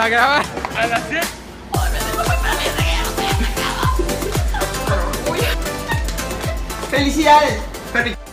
la graba a las 10. ¡Felicidades! ¡Felicidades!